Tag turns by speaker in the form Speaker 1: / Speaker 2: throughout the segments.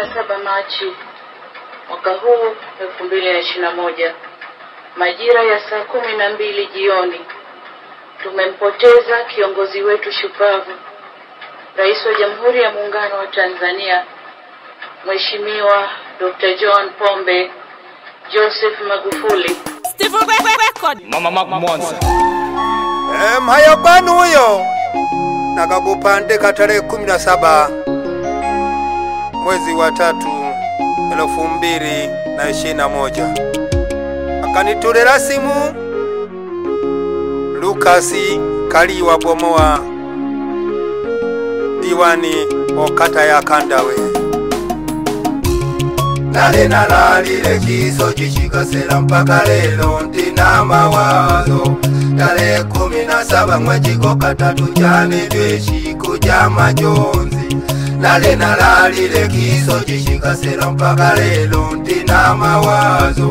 Speaker 1: na saba Machi mwaka huu elfu mbili na ishirini na moja majira ya saa kumi na mbili jioni tumempoteza kiongozi wetu shupavu, Rais wa Jamhuri ya Muungano wa Tanzania Mheshimiwa Dr. John Pombe Joseph Magufuli.
Speaker 2: Mama Mwanza.
Speaker 3: Eh, mhayo banu huyo nakakupandika tarehe kumi na saba mwezi wa tatu elfu mbili na ishirini na moja. Akanitolera simu Lukasi Kaliwa Bomoa diwani okata ya Kandawe. Nale nalalile kiso chishikasela mpaka lelo ntina mawazo. Tarehe kumi na saba mwezi kokatatu chane dweshiko ja majonzi nale nalalile kiso chishikasela mpaka lelo ntina mawazo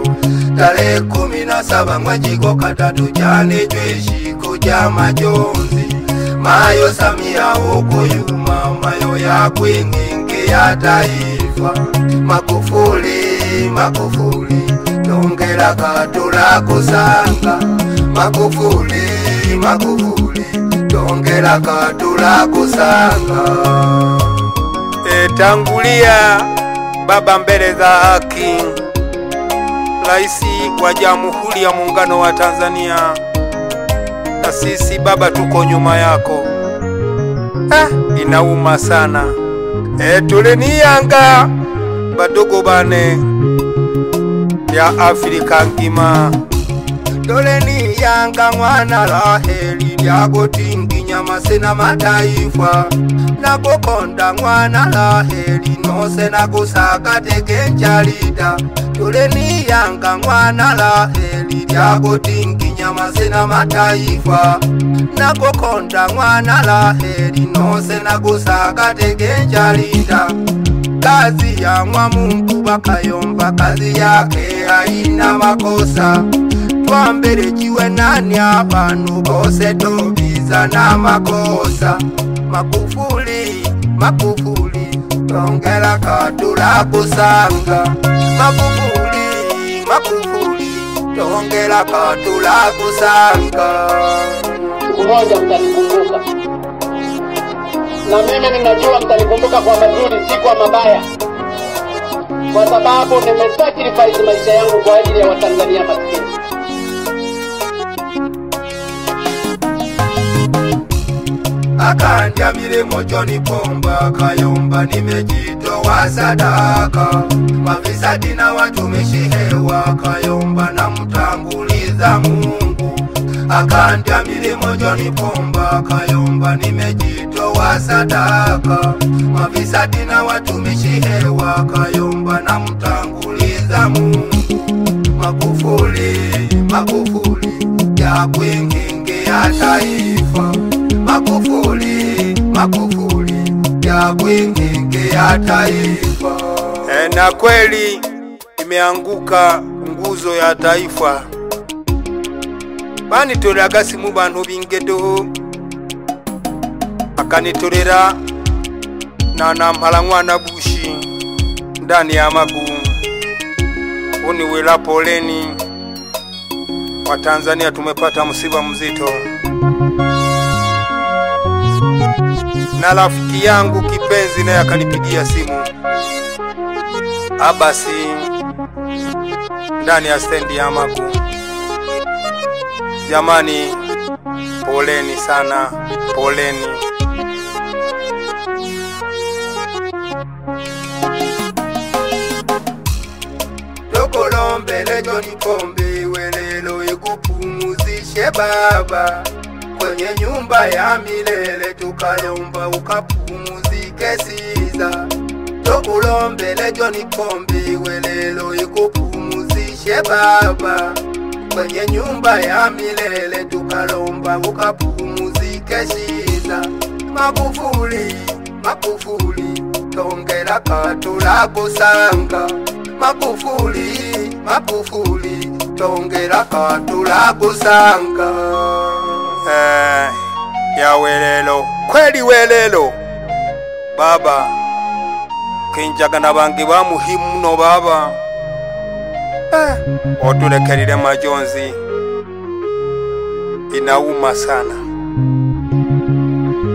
Speaker 3: tale kumi na saba mwajiko katatu chane dweshiko ja majonzi mayo Samia ukuyuma mayo ya kwing'ingi ya taifa Magufuli, Magufuli, tongera katula kusanga. Magufuli, Magufuli, tongera katula kusanga. E, tangulia baba mbele za haki, Raisi wa Jamhuri ya Muungano wa Tanzania, na sisi baba tuko nyuma yako. Ah, inauma sana. E, tuliniyanga badogo bane ya Afrika ngima yanga mwana laheli lyagotinginya masena mataifa nagokonda mwana laheli nose tekenjalida doleni yanga mwana laheli se masena mataifa. Ng'wana mwana laheli nose na kūsaagatīgīnja tekenjalida kazi ya mwamungu bakayomba kazi yake haina makosa twambelejiwe nani abantu bose na makosa. Magufuli Magufuli tongera katula kusanga Magufuli Magufuli tongera katula kusanga
Speaker 4: siku moja mtanikumbuka, na mimi ninajua mtanikumbuka kwa mazuri, si kwa mabaya, kwa sababu nimesacrifice maisha yangu kwa ajili ya Watanzania maskini.
Speaker 3: Akandya milimo John Pomba Kayomba, nimejitoa sadaka mafisadi na watumishi hewa Kayomba, na mtanguliza Mungu. Akandya milimo John Pomba Kayomba, nimejitoa sadaka mafisadi na watumishi hewa Kayomba, na mtanguliza Mungu. Magufuli, Magufuli ya kuingingia taifa Magufuli, Magufuli ya kwingingi ya taifa. E, na kweli imeanguka nguzo ya taifa. Banitoleraga simu bantu bingedo akanitorera na nampala mwana bushi ndani ya maguu uniwela poleni. Wa Tanzania tumepata msiba mzito na rafiki yangu kipenzi naye akanipigia simu Abasi ndani ya stendi ya Magu. Jamani, poleni sana, poleni. lokolombele Pombe welelo ikupumuzishe baba kwenye nyumba ya milele tukayomba ukapumuzike siza. Tokulombele John Pombe welelo ikupumuzishe baba. Kwenye nyumba ya milele tukalomba ukapumuzike siza. Magufuli Magufuli tongera katula kusanga. Magufuli Magufuli tongera katula kusanga eh, ya welelo. Kweli welelo. Baba
Speaker 5: kinjagana bange ba muhimu no baba. Eh, otulekerire majonzi. Inauma sana.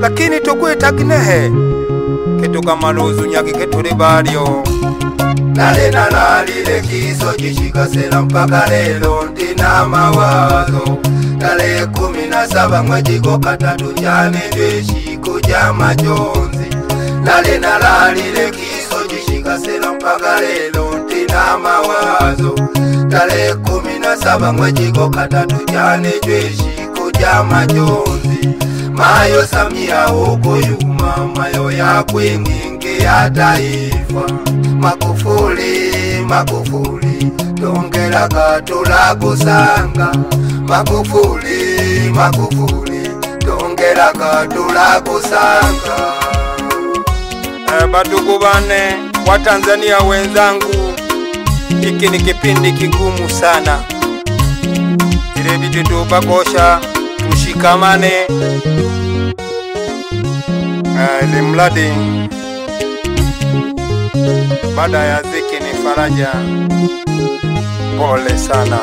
Speaker 5: Lakini tukwitaginehe ketukamalozu nyagi ketuli balyo
Speaker 3: nale nalalile kiso kishikasela mpaka lelo ndina mawazo tarehe kumi na saba mwezi goka katatu jane ndweshiko ja majonzi. Nale nalalile kiso kishikasela mpaka lelo ntina mawazo. Tarehe kumi na saba mwezi goka katatu jane ndweshiko ja majonzi. Mayo samia huko yuma mayo ya ngingi ya taifa. Magufuli, tongera katula kusanga. Magufuli, Magufuli, kusanga.
Speaker 5: eh, badugu bane wa Tanzania wenzangu, hiki ni kipindi kigumu sana, vitu tupakosha tushikamane, eh, ili mradi baada ya ziki ni faraja. Pole sana.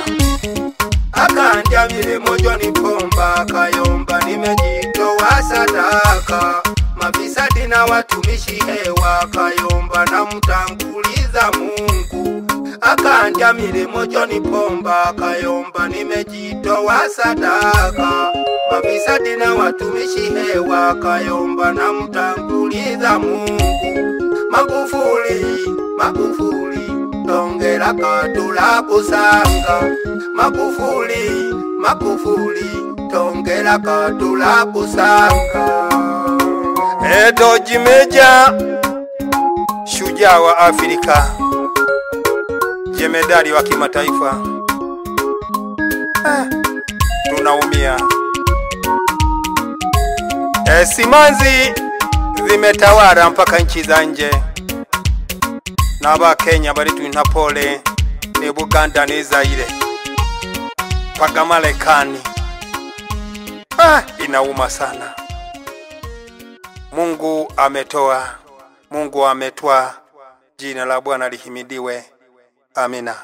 Speaker 3: Akanja ni pomba kayomba, nimejitoa sadaka. Mafisadi na watumishi hewa kayomba, na mtanguliza Mungu. Akanja mile mojoni pomba kayomba, nimejitoa sadaka. Mafisadi na watumishi hewa kayomba, na mtanguliza Mungu. Magufuli, Magufuli, tongera la kusanga. Magufuli, Magufuli, kandu la kusanga.
Speaker 5: Eto Jimeja, shujaa wa Afrika, jemedari wa kimataifa. eh, tunaumia. E, simanzi zimetawala mpaka nchi za nje, na Bakenya bali tuina pole ni Buganda ne Zaire mpaka Marekani. Ah, inauma sana. Mungu ametoa, Mungu ametwaa. Jina la Bwana lihimidiwe. Amina.